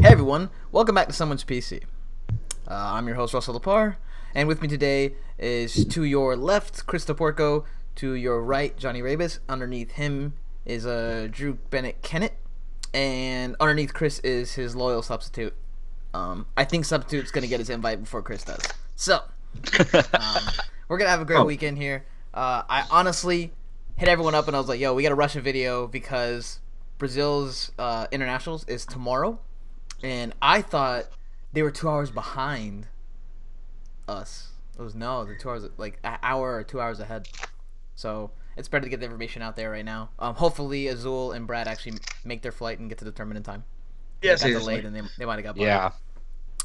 Hey everyone, welcome back to Someone's PC. Uh, I'm your host Russell LaParre, and with me today is to your left Chris Porco, to your right Johnny Rabus. Underneath him is uh, Drew Bennett Kennett, and underneath Chris is his loyal substitute. Um, I think substitute's gonna get his invite before Chris does. So um, we're gonna have a great Oh. weekend here. Uh, I honestly hit everyone up and I was like, "Yo, we gotta rush a video because Brazil's uh, internationals is tomorrow." And I thought they were two hours behind us. It was no, they're two hours like an hour or two hours ahead. So it's better to get the information out there right now. Um, hopefully Azul and Brad actually make their flight and get to the tournament in time. Yes, they got delayed and they, they might have got bugged. Yeah.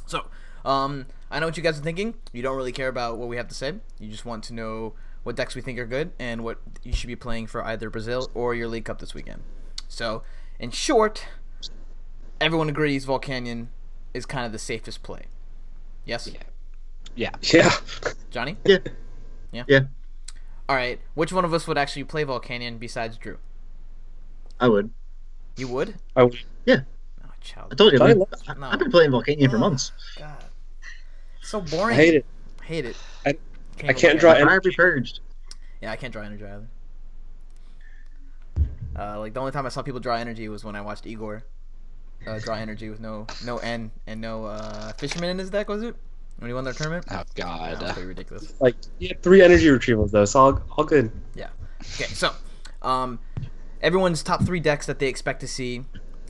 So, um, I know what you guys are thinking. You don't really care about what we have to say. You just want to know what decks we think are good and what you should be playing for either Brazil or your League Cup this weekend. So, in short, everyone agrees Volcanion is kind of the safest play. Yes, Yeah. Yeah. Johnny. Yeah. Yeah. Yeah. All right. Which one of us would actually play Volcanion besides Drew? I would. You would? I would- Oh, child. I told you. I I've been, No. I've been playing Volcanion for Oh, months. God. So I boring. hate it. Hate it. I- Can't I can't draw Fire energy. be purged. Yeah, I can't draw energy either. Uh, like the only time I saw people draw energy was when I watched Igor uh, draw energy with no no N and no uh, fisherman in his deck. Was it when he won their tournament? Oh God. that was pretty ridiculous. Like he had three energy retrievals though, so all, all good. Yeah. Okay, so um, everyone's top three decks that they expect to see,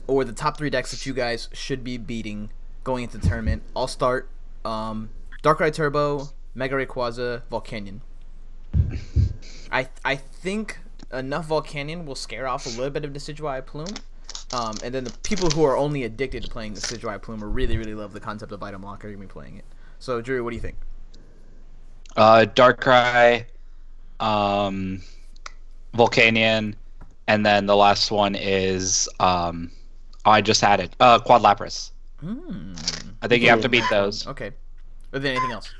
or the top three decks that you guys should be beating going into the tournament. I'll start. Um, Darkrai Turbo, Mega Rayquaza, Volcanion. I I think enough Volcanion will scare off a little bit of Decidueye Plume. Um, and then the people who are only addicted to playing Decidueye Plume or really, really love the concept of item lock are going to be playing it. So, Drew, what do you think? Uh, Darkrai, um, Volcanion, and then the last one is um, I just had it. Uh, Quad Lapras. Hmm. I think you have to beat those. Okay. Or then anything else?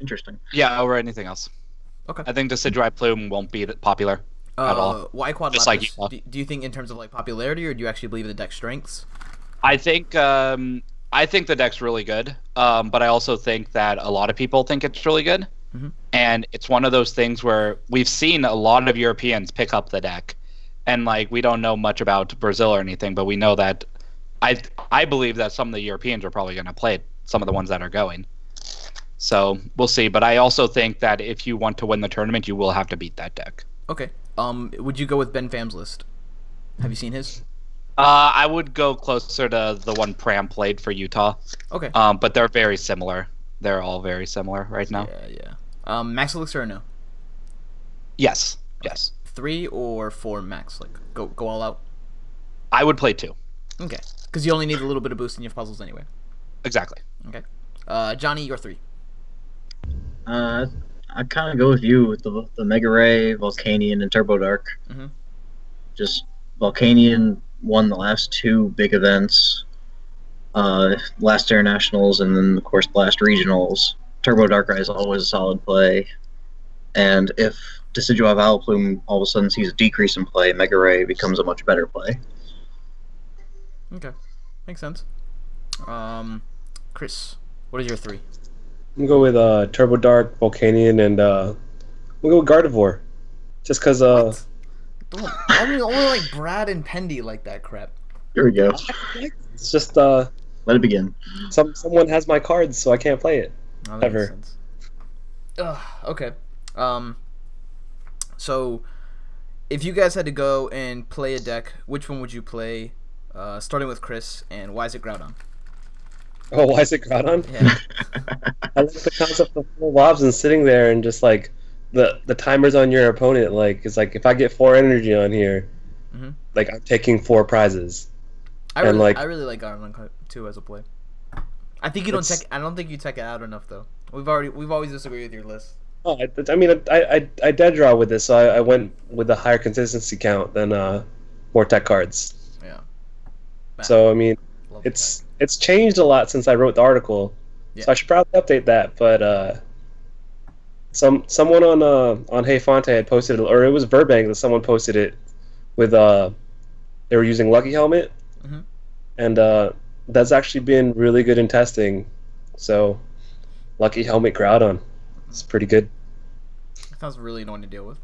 Interesting. Yeah, over anything else. Okay. I think Decidueye Plume won't be that popular. Uh, At all. Why quad Just like you. do, do you think in terms of like popularity, or do you actually believe in the deck strengths? I think um, I think the deck's really good, um, but I also think that a lot of people think it's really good, Mhm. and it's one of those things where we've seen a lot of Europeans pick up the deck, and like we don't know much about Brazil or anything, but we know that I I believe that some of the Europeans are probably going to play it, some of the ones that are going. So we'll see, but I also think that if you want to win the tournament, you will have to beat that deck. Okay. Um, would you go with Ben Fam's list? Have you seen his? Uh, I would go closer to the one Pram played for Utah. Okay. Um, but they're very similar. They're all very similar right now. Yeah, yeah. Um, max elixir or no? Yes. Yes. Three or four max? Like go go all out. I would play two. Okay. Because you only need a little bit of boost in your puzzles anyway. Exactly. Okay. Uh, Johnny, you're three. Uh, I kind of go with you with the, the Mega Ray, Volcanion, and Turbo Dark. Mhm. Just Volcanion won the last two big events. Uh, last internationals and then of course last regionals. Turbo Darkrai is always a solid play. And if Decidueye Vileplume all of a sudden sees a decrease in play, Mega Ray becomes a much better play. Okay. Makes sense. Um, Chris, what is your three? I'm gonna go with uh, Turbo Dark, Volcanion, and uh, we'll go with Gardevoir. Just cause uh, What? Don't, only only like Brad and Pendy like that crap. Here we go. it's just uh, Let it begin. some someone has my cards, so I can't play it. Oh, that makes Ever. sense. Ugh, okay. Um. So, if you guys had to go and play a deck, which one would you play? Uh, starting with Chris, and why is it Groudon? Oh, why is it Groudon? Yeah. I like the concept of full lobs and sitting there and just like the the timers on your opponent. Like it's like if I get four energy on here, Mhm. like I'm taking four prizes. I And, really, like- I really like Groudon too as a play. I think you don't check. I don't think you check it out enough though. We've already we've always disagreed with your list. Oh, I, I mean, I, I I dead draw with this, so I, I went with a higher consistency count than uh more tech cards. Yeah. So I mean, Love the it's it's changed a lot since I wrote the article. Yeah. So I should probably update that. But uh, some someone on uh on HeyFonte had posted, or it was Burbank that someone posted it with uh they were using Lucky Helmet, Mhm. and uh that's actually been really good in testing. So, lucky helmet Groudon. It's pretty good. Sounds really annoying to deal with.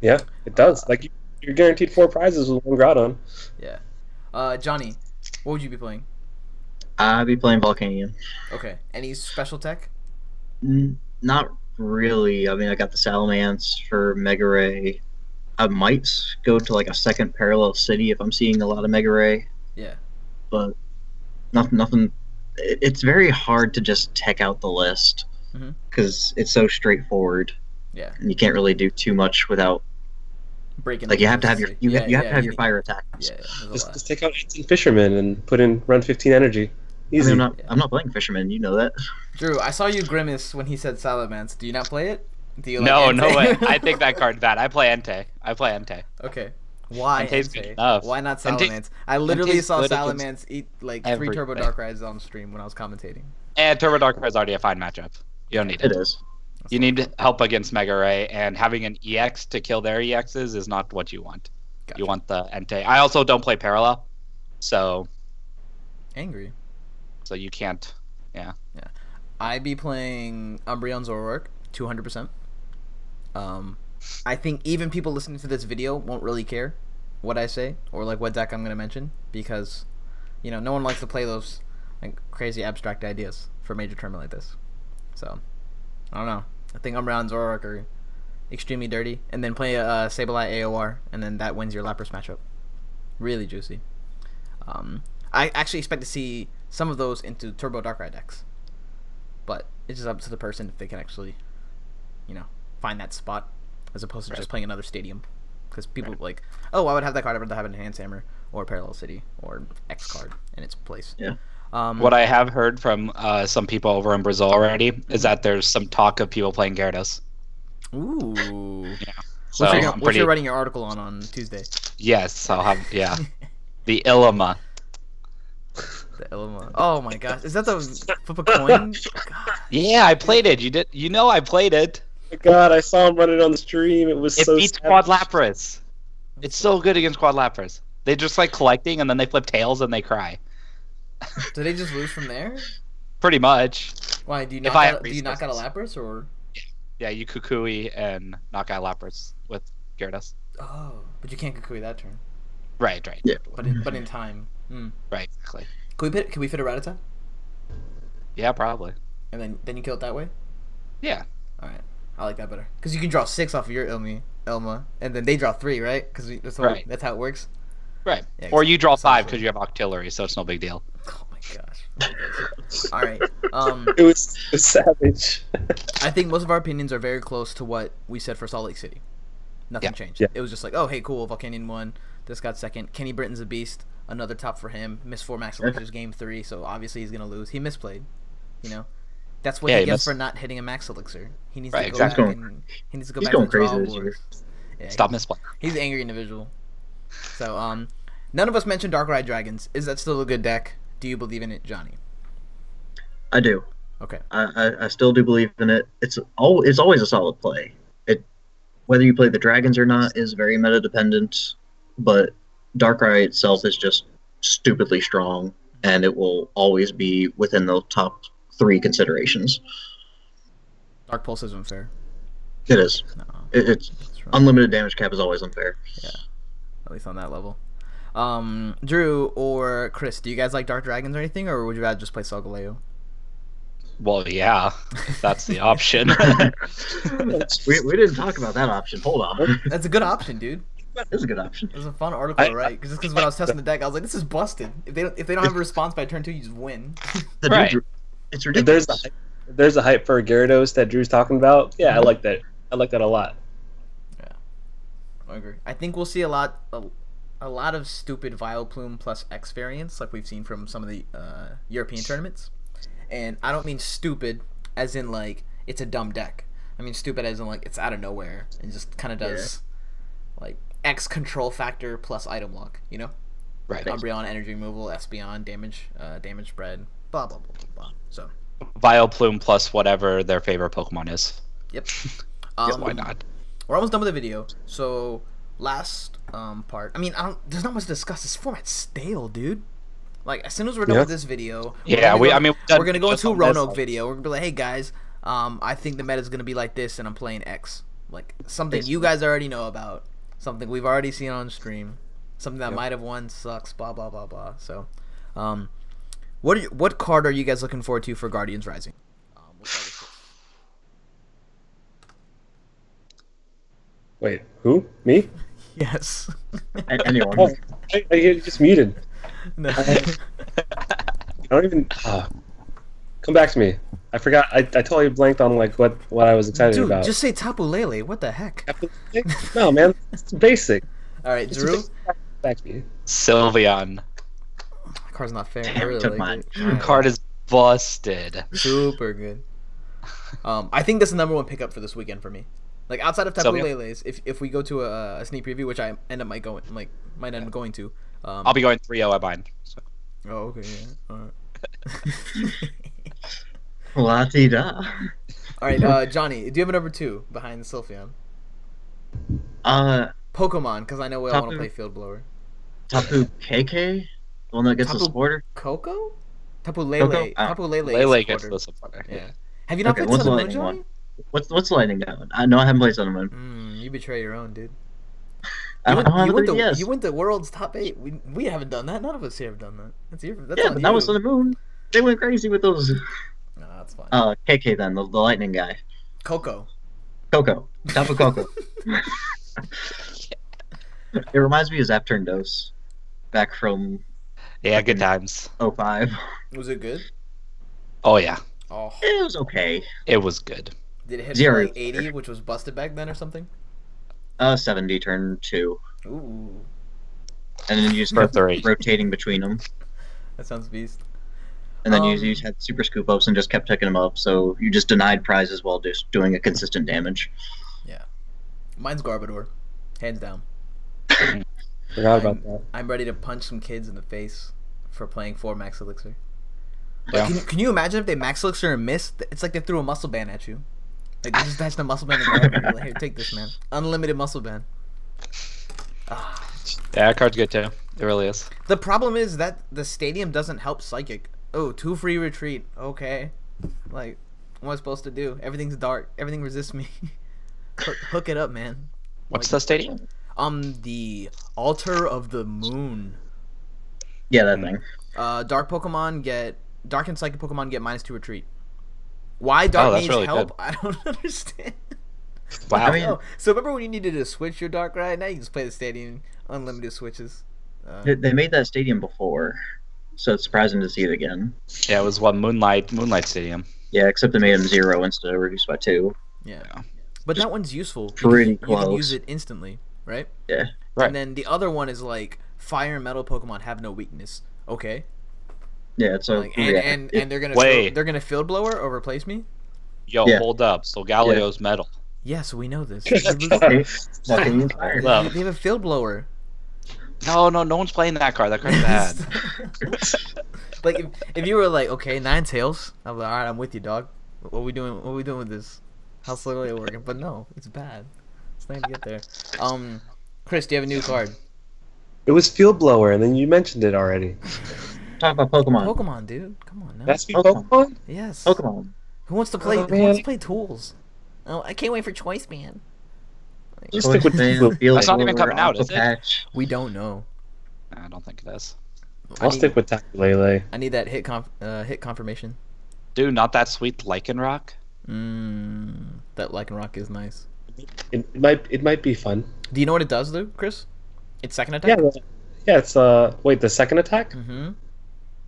Yeah, it does. Like you- you're guaranteed four prizes with one Groudon. Yeah. Uh, Johnny, what would you be playing? I'd be playing Volcanion. Okay. Any special tech? N- Not really. I mean, I got the Salamence for Mega Ray. I might go to like a second parallel city if I'm seeing a lot of Mega Ray, Yeah. but nothing. Nothing. it- It's very hard to just tech out the list mm-hmm. because it's so straightforward, Yeah. and you can't really do too much without. Breaking. Like you have to have your you, Yeah, you have yeah, to have you your need- fire attack. Yeah, yeah, there's a Just, just take out Ensign Fisherman and put in run 15 energy. I Easy. mean, I'm not. I'm not playing Fisherman. You know that. Drew, I saw you grimace when he said Salamence. Do you not play it? Do you no, like no way. I think that card's bad. I play Entei. I play Entei. Okay. Why Entei's good Entei? enough. Why not Entei- Salamence? I literally Entei's saw good against Salamence eat like three Turbo everything. Darkrais on stream when I was commentating. And Turbo Dark is already a fine matchup. You don't need It it. is. That's You all. need help against Mega Ray, and having an EX to kill their EXs is not what you want. Gotcha. You want the Entei. I also don't play Parallel, so angry. So you can't. Yeah. Yeah. I be playing Umbreon Zoroark 200%. Um, I think even people listening to this video won't really care what I say or like what deck I'm gonna mention because, you know, no one likes to play those like crazy abstract ideas for a major tournament like this. So, I don't know. I think Umbreon and Zoroark are extremely dirty, and then play a uh, Sableye AOR, and then that wins your Lapras matchup. Really juicy. Um, I actually expect to see some of those into Turbo Darkrai decks but it's just up to the person if they can actually, you know, find that spot as opposed to just playing another stadium. Because people like, oh, I would have that card. If I would have an Enhanced Hammer or Parallel City or X card in its place. Yeah. Um, What I have heard from uh, some people over in Brazil already is that there's some talk of people playing Gyarados. Ooh. So which, you're, which pretty. you're writing your article on on Tuesday. Yes, I'll have. Yeah, the Ilima. The Ilima. Oh my gosh, is that the flip a coin? God. Yeah, I played it. You did. You know, I played it. Oh my God, I saw him running on the stream. It was It so beats savage. Quad Lapras. It's so good against Quad Lapras. They just like collecting and then they flip tails and they cry. Did they just lose from there? Pretty much. Why do you If knock I out, do you knock out a resources. Lapras or? Yeah, you Kukui and knock out Lapras with Gyarados. Oh, but you can't Kukui that turn. Right, right, Yeah. But in but in time. Hmm. right. Exactly. Can we fit? Can we fit a Rattata? Yeah, probably. And then then you kill it that way. Yeah. All right, I like that better because you can draw six off of your Ilmi, Elma, and then they draw three, right? Because that's how, Right. that's how it works. Right. Yeah, or you draw five because you have artillery, so it's no big deal. Oh my gosh. All right. Um, It was, it was savage. I think most of our opinions are very close to what we said for Salt Lake City. Nothing Yeah. changed. Yeah. It was just like, oh hey, cool, Volcanion won. This got second. Kenny Britton's a beast. Another top for him. Missed four max elixirs game three, so obviously he's gonna lose. He misplayed. You know. That's what Yeah, he he gets missed. for not hitting a max elixir. He needs to go exactly. back and he needs to go he's back going to the crazy drawing this year. Yeah, Stop misplaying. He's an angry individual. So, um, none of us mentioned Darkrai Dragons. Is that still a good deck? Do you believe in it, Johnny? I do. Okay. I, I, I still do believe in it. It's all it's always a solid play. It whether you play the dragons or not is very meta dependent, but Darkrai itself is just stupidly strong, and it will always be within the top three considerations. Dark Pulse is unfair. It is. No, It, it's unlimited damage cap is always unfair. Yeah, at least on that level. Um, Drew or Chris, do you guys like Dark Dragons or anything, or would you rather just play Solgaleo? Well, yeah, that's the option. We, we didn't talk about that option. Hold on. That's a good option, dude. It's a good option. It was a fun article to I- write. Cause just because when I was testing the deck, I was like, "This is busted. If they don't, if they don't have a response by turn two, you just win." The Right. dude's- It's ridiculous. there's a hype, there's a hype for Gyarados that Drew's talking about, yeah, I like that. I like that a lot. Yeah, I agree. I think we'll see a lot, a, a lot of stupid Vileplume plus X variants, like we've seen from some of the uh, European tournaments. And I don't mean stupid as in like it's a dumb deck. I mean stupid as in like it's out of nowhere and just kind of does like X control factor plus item lock. You know, right. Umbreon energy removal, Espeon damage, uh, damage spread, blah blah blah blah blah. So Vileplume plus whatever their favorite Pokemon is. yep. Um, why not? We're almost done with the video. So last um part. I mean, I don't. There's not much to discuss. This format's stale, dude. Like as soon as we're done Yeah. with this video, Yeah, we. go- I mean, we're gonna go into a Roanoke video. We're gonna be like, hey guys, um, I think the meta is gonna be like this, and I'm playing X. Like something you guys already know about, something we've already seen on stream, something that Yep. might have won sucks. Blah blah blah blah. So, um, what are you, what card are you guys looking forward to for Guardians Rising? Um, we'll start with Chris. Wait, who? Me? yes. Anyone. Oh, I, I get just muted. no. I don't even. ah. come back to me. I forgot. I, I totally blanked on like what what I was excited Dude, about. just say Tapu Lele. What the heck? no, man. It's basic. All right, It's Drew. just- Back to me. Sylveon. Card's not fair. I really took like it. Alright. Card is busted. super good. Um, I think that's the number one pickup for this weekend for me. Like outside of Tapu Sylvia? Lele's, if if we go to a, a sneak preview, which I end up might going like might end up going to. Um, I'll be going 3-0 at mine. So. Oh, okay. Yeah. All right. La di da. All right, uh, Johnny, do you have a number two behind Sylveon? Uh, Pokemon, because I know we all want to play Field Blower. Tapu KK, the one that gets the supporter. Koko? Tapu Lele. Koko? Oh. Tapu Lele. Lele is gets the supporter. Yeah. Have you not Okay, played what's Sun the and Moon, lightning Johnny? What's what's the lightning down? I know I haven't played Sun and Moon. Mm, you betray your own, dude. You went, have you, went to, 3DS. you went to world's top eight. We, we haven't done that. None of us here have done that. That's your. That's Yeah, on but that was you. Sun and Moon. They went crazy with those. No, that's fine. Uh, KK then, the, the lightning guy. Koko. Koko. Tapu Koko. it reminds me of Zapturn Dose. Back from Yeah, good times. 05. Was it good? Oh yeah, Oh, It was okay. it was good. did it hit Zero. like 80, which was busted back then or something? Uh, 70 turn 2. Ooh, And then you just For rotating between them. that sounds beast. And then Um, you, you had super scoop ups and just kept picking them up. So you just denied prizes while just doing a consistent damage. Yeah, mine's Garbodor, hands down. Forgot about that. I'm ready to punch some kids in the face for playing four Max Elixir. Like, Yeah. can, can you imagine if they Max Elixir and miss? It's like they threw a muscle band at you. Like they just dashed a muscle band and grabbed you. Like, here, take this, man. Unlimited muscle band. Ah. Yeah, that card's good too. It really is. The problem is that the stadium doesn't help Psychic. Oh, two free retreat. Okay. Like, what am I supposed to do? Everything's dark. Everything resists me. hook, hook it up, man. What's Like- the stadium? Um, the Altar of the Moone. Yeah, that thing. Uh, dark Pokemon get dark and psychic Pokemon get minus two retreat. Why dark Oh, that's needs really help? I don't understand. Wow. I mean- so remember when you needed to switch your dark right? Now you just play the stadium unlimited switches. Uh, They, they made that stadium before. So it's surprising to see it again. yeah, it was one Moonlight Moonlight Stadium. Yeah, except they made him zero instead of reduced by two. yeah. Yeah. But Just that one's useful. because pretty You can use it instantly, right? Yeah. Right. And then the other one is like fire and metal Pokemon have no weakness. Okay. Yeah, it's a Like, and, yeah, and, and they're gonna Wait. field, they're gonna field blower or replace me. Yo, Yeah. hold up. Solgaleo's metal. Yes, we know this. Okay, Volcanion Fire. Well- they, they have a field blower. No, no, no one's playing that card. That card's bad. like if, if you were like, okay, Ninetales, I'm like, all right, I'm with you, dog. What we doing? What we doing with this? How's slowly it working? But no, it's bad. It's not to get there. Um, Chris, do you have a new card? It was Field Blower, and then you mentioned it already. Talk about Pokemon. Pokemon, dude. Come on now. That's Pokemon. Pokemon? yes. Pokemon. Who wants to play? Oh, who wants to play tools? Oh, I can't wait for Choice Man. Just stick with Choice Band, That's not even coming out, Aqua is it? We don't know. I don't think it is. I I'll need, stick with Tapu Lele. I need that hit conf- uh, hit confirmation. Dude, not that sweet Lycanroc. Mmm. That Lycanroc is nice. It, it might it might be fun. Do you know what it does, though, Chris? Its second attack. the- yeah. It's uh wait the second attack. Mm-hmm.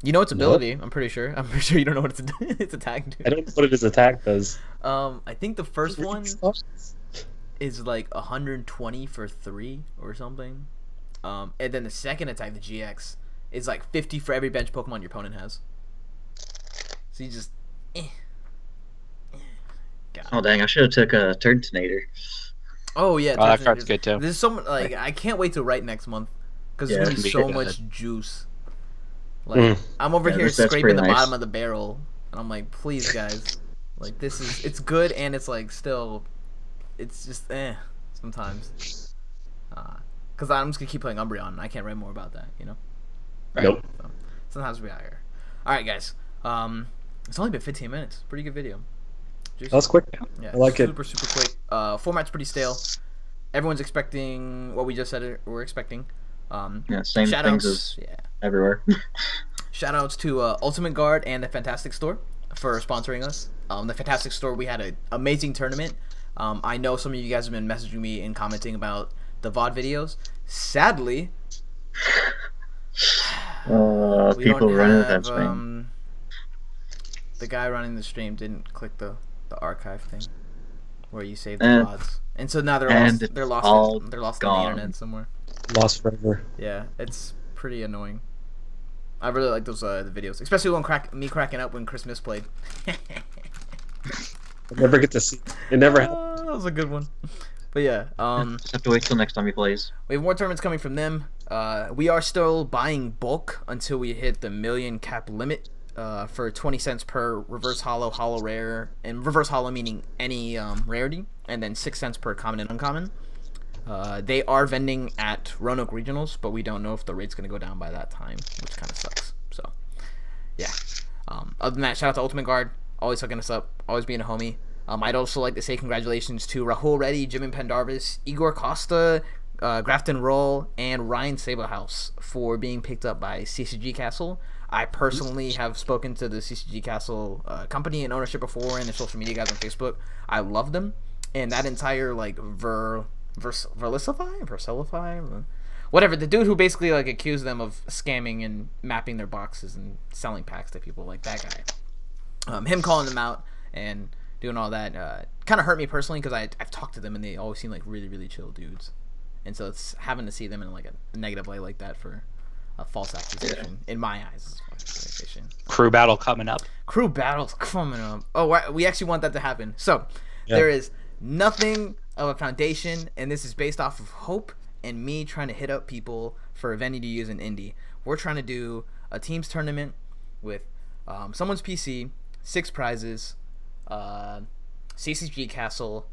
You know its No. ability. I'm pretty sure. I'm pretty sure you don't know what its its attack do. I don't know what it is attack does. Um, I think the first one is like 120 for three or something. Um, and then the second attack, the GX, is like 50 for every bench Pokemon your opponent has. So you just, eh. Eh. Oh dang! I should have took a Turtonator. Oh yeah, Oh, that card's good too. There's so much like I can't wait to write next month because Yeah, there's it's gonna be so be much good. juice. Like Mm. I'm over Yeah, here this- scraping the nice. bottom of the barrel, and I'm like, please guys, like this is it's good and it's like still, it's just eh sometimes. Uh, Cause I'm just gonna keep playing Umbreon, and I can't write more about that, you know. Nope. Sometimes we out here. All right, guys. Um, it's only been 15 minutes. Pretty good video. Juicy. That was quick. Yeah, I like it. super, super quick. Uh, format's pretty stale. Everyone's expecting what we just said. We're expecting. Um, Yeah, same shout things outs, as yeah. everywhere. Shout outs to uh, Ultimate Guard and the Fantastic Store for sponsoring us. Um, the Fantastic Store, we had an amazing tournament. Um, I know some of you guys have been messaging me and commenting about the VOD videos. Sadly, Uh, we people don't running have, that stream. um, the guy running the stream didn't click the, the archive thing where you save the And- VODs. And so now they're and lost. They're lost. all In, they're lost on the internet somewhere. Lost forever. Yeah, it's pretty annoying. I really like those uh, the videos, especially when crack me cracking up when Christmas played. I never get to see. It never happens. Uh, that was a good one. But yeah, um, Just have to wait till next time he plays. we have more tournaments coming from them. Uh, we are still buying bulk until we hit the million cap limit. Uh, for 20 cents per reverse holo, holo rare, and reverse holo meaning any um, rarity, and then 6 cents per common and uncommon. Uh, they are vending at Roanoke Regionals, but we don't know if the rate's going to go down by that time, which kind of sucks. So, yeah. Um, other than that, shout out to Ultimate Guard, always hooking us up, always being a homie. Um, I'd also like to say congratulations to Rahul Reddy, Jimmy Pendarvis, Igor Costa, uh, Grafton Roll, and Ryan Sablehaus for being picked up by CCG Castle. I personally have spoken to the CCG Castle uh, company and ownership before, and the social media guys on Facebook. I love them, and that entire like ver vers verlicify versilify whatever the dude who basically like accused them of scamming and mapping their boxes and selling packs to people like that guy um, him calling them out and doing all that uh, kind of hurt me personally because I've talked to them and they always seem like really really chill dudes and so it's having to see them in like a negative light like that for a false accusation in my eyes is a false accusation Crew battle coming up. crew battles coming up. Oh, we actually want that to happen. So Yeah. there is nothing of a foundation, and this is based off of hope and me trying to hit up people for a venue to use in Indy. We're trying to do a teams tournament with um, someone's PC, six prizes, uh, CCG Castle,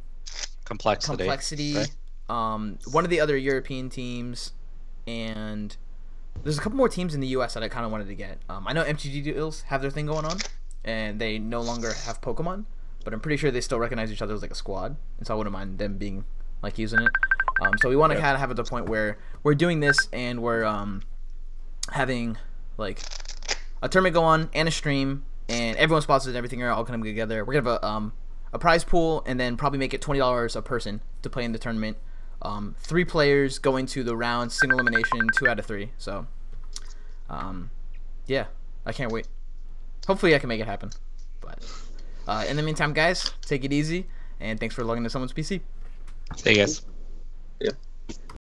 Complexity. Complexity, right? um, one of the other European teams, and there's a couple more teams in the U.S. that I kind of wanted to get. Um, I know MTG Deals have their thing going on, and they no longer have Pokemon, but I'm pretty sure they still recognize each other as like a squad, and so I wouldn't mind them being like using it. Um, so we want to kind of have it to the point where we're doing this and we're um, having like a tournament go on and a stream, and everyone's sponsors and everything are all coming together. We're gonna have a um, a prize pool and then probably make it twenty dollars a person to play in the tournament. Um, three players going to the round, single elimination, two out of three. So, um, yeah, I can't wait. Hopefully, I can make it happen. But uh, in the meantime, guys, take it easy, and thanks for logging to someone's PC. See you guys. Yep.